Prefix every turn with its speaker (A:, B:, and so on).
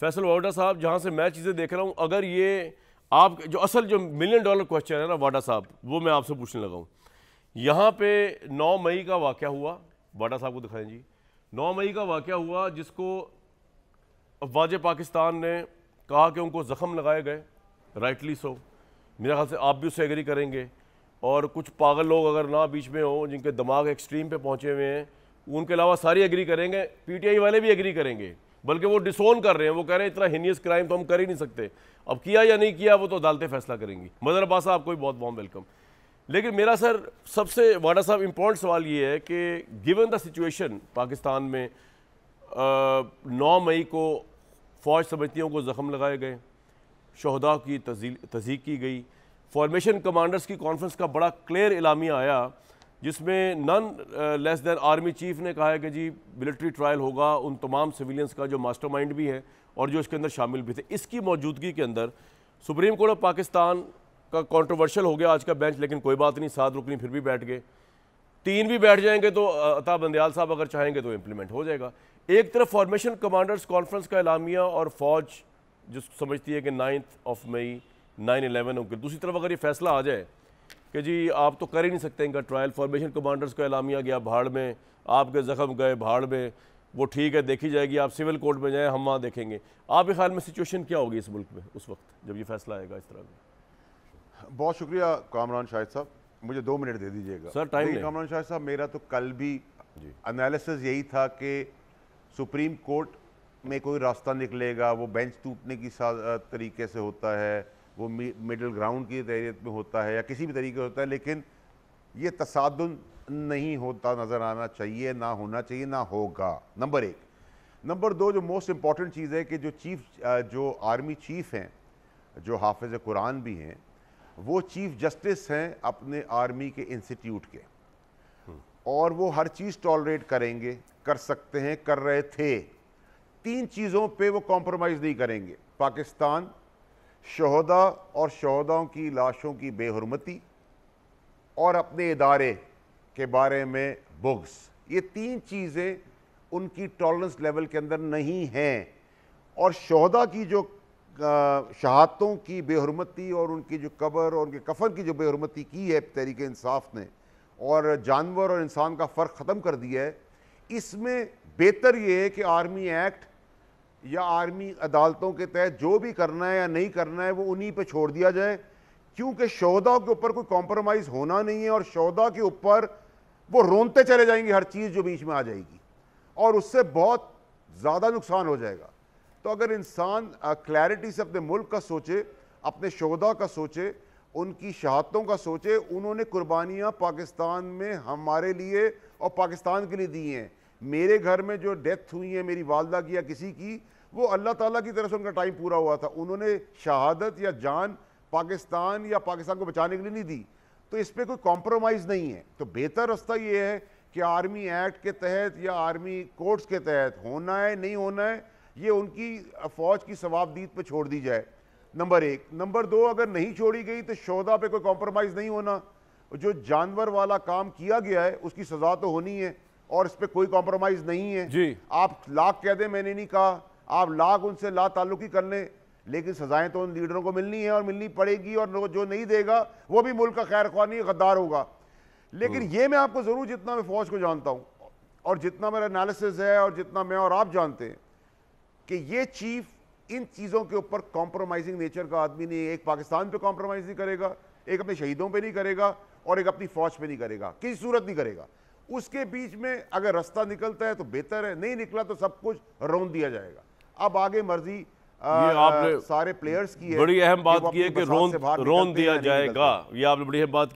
A: फैसल वाडा साहब, जहाँ से मैं चीज़ें देख रहा हूँ, अगर ये आप जो असल जो मिलियन डॉलर क्वेश्चन है ना वाडा साहब, वो मैं आपसे पूछने लगा हूँ। यहाँ पे 9 मई का वाक़ हुआ, वाडा साहब को दिखाएँ जी। 9 मई का वाक़ हुआ जिसको अफवाज पाकिस्तान ने कहा कि उनको ज़ख़म लगाए गए राइटली सो मेरे ख्याल से आप भी उससे एग्री करेंगे। और कुछ पागल लोग अगर ना बीच में हों, जिनके दिमाग एक्सट्रीम पे पहुँचे हुए हैं, उनके अलावा सारी एग्री करेंगे पीटीआई वाले भी एग्री करेंगे। बल्कि वो डिसोन कर रहे हैं, वो कह रहे हैं, इतना हिनियस क्राइम तो हम कर ही नहीं सकते। अब किया या नहीं किया, वो तो अदालतें फैसला करेंगी। मदर अब्बास साहब को भी बहुत बहुत वेलकम लेकिन मेरा सर, सबसे, वाडा साहब इम्पोर्टेंट सवाल ये है कि गिवन द सिचुएशन पाकिस्तान में नौ मई को फ़ौज समझतियों को ज़ख्म लगाए गए। शहदा की तजी तजीक की गई। फॉर्मेशन कमांडर्स की कॉन्फ्रेंस का बड़ा क्लियर इलामिया आया। जिसमें none less than army chief ने कहा है कि जी मिलिट्री ट्रायल होगा, उन तमाम सिविलियंस का जो मास्टरमाइंड भी है और जो इसके अंदर शामिल भी थे। इसकी मौजूदगी के अंदर सुप्रीम कोर्ट ऑफ़ पाकिस्तान का कंट्रोवर्शियल हो गया आज का बेंच लेकिन कोई बात नहीं, सात रुकनी फिर भी बैठ गए। तीन भी बैठ जाएँगे तो अता बंदयाल साहब अगर चाहेंगे तो इम्प्लीमेंट हो जाएगा। एक तरफ़ फॉर्मेशन कमांडर्स कॉन्फ्रेंस का एलामिया और फौज जो समझती है कि ninth of May nine eleven होकर दूसरी तरफ़ अगर ये फैसला आ जाए कि जी आप तो कर ही नहीं सकते इनका ट्रायल फॉर्मेशन कमांडर्स का एलामिया गया भाड़ में. आपके ज़ख्म गए भाड़ में. वो ठीक है देखी जाएगी. आप सिविल कोर्ट में जाएँ हम वहाँ देखेंगे. आपके ख्याल में सिचुएशन क्या होगी इस मुल्क में उस वक्त जब ये फैसला आएगा इस तरह का?
B: बहुत शुक्रिया कामरान शाहिद साहब. मुझे दो मिनट दे दीजिएगा.
A: सर टाइम
B: कामरान शाहिद साहब मेरा तो कल भी एनालिसिस यही था कि सुप्रीम कोर्ट में कोई रास्ता निकलेगा. वो बेंच टूटने की तरीके से होता है. वो मिडिल ग्राउंड की तैयारियत में होता है या किसी भी तरीके होता है, लेकिन ये तसादन नहीं होता नज़र आना चाहिए, ना होना चाहिए, ना होगा। नंबर एक। नंबर दो, जो मोस्ट इंपॉर्टेंट चीज़ है कि जो चीफ जो आर्मी चीफ़ हैं, जो हाफिज़ कुरान भी हैं, वो चीफ जस्टिस हैं अपने आर्मी के इंस्टीट्यूट के। और वो हर चीज़ टॉलरेट करेंगे, कर सकते हैं, कर रहे थे। तीन चीज़ों पे वो कॉम्प्रोमाइज़ नहीं करेंगे। पाकिस्तान शहदा और शहदाओं की लाशों की बेहरमती और अपने इदारे के बारे में बुग्स। ये तीन चीज़ें उनकी टॉलरेंस लेवल के अंदर नहीं हैं। और शहदा की जो शहादतों की बेहरमती और उनकी जो कबर और उनके कफन की जो बेहरमती की है तहरीक इंसाफ ने, और जानवर और इंसान का फ़र्क ख़त्म कर दिया है, इसमें बेहतर ये है कि आर्मी एक्ट या आर्मी अदालतों के तहत जो भी करना है या नहीं करना है, वो उन्हीं पे छोड़ दिया जाए, क्योंकि शहदा के ऊपर कोई कॉम्प्रोमाइज़ होना नहीं है और शहदा के ऊपर वो रोनते चले जाएँगे हर चीज़ जो बीच में आ जाएगी। और उससे बहुत ज़्यादा नुकसान हो जाएगा। तो अगर इंसान क्लैरिटी से अपने मुल्क का सोचे, अपने शहदा का सोचे, उनकी शहादतों का सोचे, उन्होंने कुर्बानियाँ पाकिस्तान में हमारे लिए और पाकिस्तान के लिए दी हैं। मेरे घर में जो डेथ हुई है, मेरी वालदा की या किसी की, वो अल्लाह ताला की तरफ़ से उनका टाइम पूरा हुआ था। उन्होंने शहादत या जान पाकिस्तान या पाकिस्तान को बचाने के लिए नहीं दी। तो इस पर कोई कॉम्प्रोमाइज़ नहीं है। तो बेहतर रास्ता ये है कि आर्मी एक्ट के तहत या आर्मी कोर्ट्स के तहत होना है, नहीं होना है, ये उनकी फ़ौज की सवाबदीद पर छोड़ दी जाए। नंबर एक। नंबर दो, अगर नहीं छोड़ी गई तो शोदा पे कोई कॉम्प्रोमाइज़ नहीं होना। जो जानवर वाला काम किया गया है, उसकी सज़ा तो होनी है। और इस पर कोई कॉम्प्रोमाइज़ नहीं है।
A: जी।
B: आप लाख कह दें मैंने नहीं कहा। आप लाख उनसे ला ताल्लुकी कर लें लेकिन सजाएँ तो उन लीडरों को मिलनी है और मिलनी पड़ेगी और जो नहीं देगा वो भी मुल्क का खैर खानी गद्दार होगा। लेकिन हम्म। ये मैं आपको ज़रूर जितना मैं फ़ौज को जानता हूँ और जितना मेरा एनालिसिस है और जितना मैं और आप जानते हैं कि ये चीफ इन चीज़ों के ऊपर कॉम्प्रोमाइजिंग नेचर का आदमी नहीं एक पाकिस्तान पे कॉम्प्रोमाइज़ नहीं करेगा एक अपने शहीदों पे नहीं करेगा और एक अपनी फ़ौज पे नहीं करेगा। किसी सूरत नहीं करेगा। उसके बीच में अगर रास्ता निकलता है तो बेहतर है नहीं निकला तो सब कुछ रोन दिया जाएगा। अब आगे मर्ज़ी
A: आपने
B: सारे प्लेयर्स की है
A: बड़ी अहम बात की है कि रोन रोन दिया जाएगा। ये आपने बड़ी अहम बात